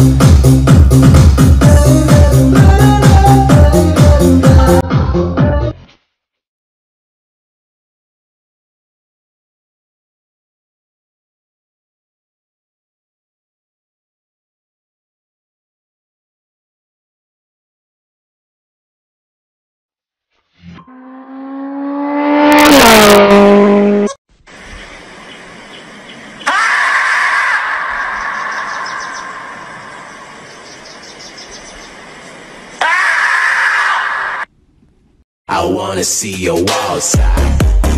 Oh. I wanna see your wild side.